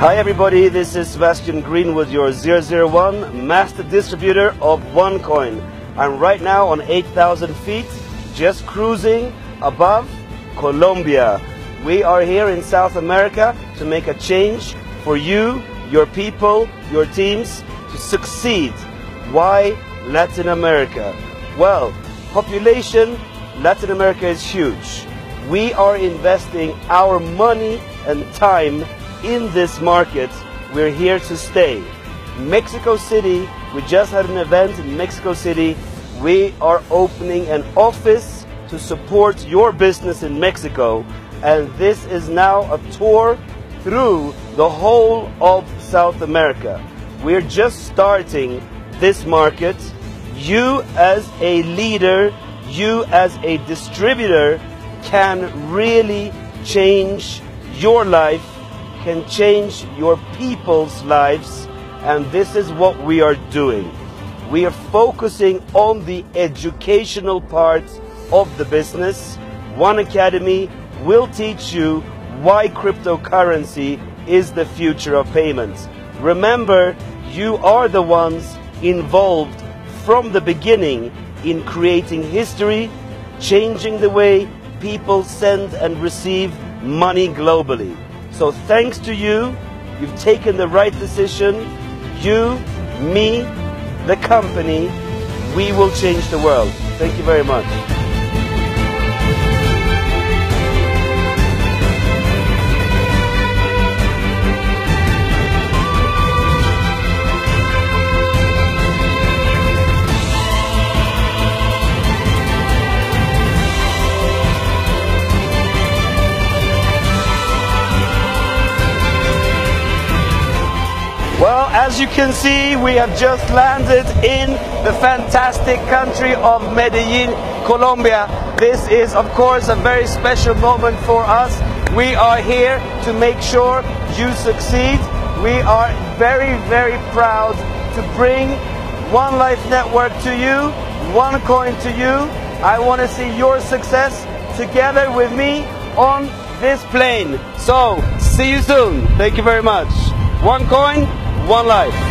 Hi everybody, this is Sebastian Greenwood, your 001 master distributor of OneCoin. I'm right now on 8,000 feet, just cruising above Colombia. We are here in South America to make a change for you, your people, your teams to succeed. Why Latin America? Well, population, Latin America is huge. We are investing our money and time in this market. We're here to stay. Mexico City, we just had an event in Mexico City. We are opening an office to support your business in Mexico. And this is now a tour through the whole of South America. We're just starting this market. You as a leader, you as a distributor can really change your life, can change your people's lives, and this is what we are doing. We are focusing on the educational part of the business. One Academy will teach you why cryptocurrency is the future of payments. Remember, you are the ones involved from the beginning in creating history, changing the way people send and receive money globally. So thanks to you, you've taken the right decision. You, me, the company, we will change the world. Thank you very much. As you can see, we have just landed in the fantastic country of Medellin, Colombia. This is, of course, a very special moment for us. We are here to make sure you succeed. We are very, very proud to bring One Life Network to you, One Coin to you. I want to see your success together with me on this plane. So, see you soon. Thank you very much. One coin, one life.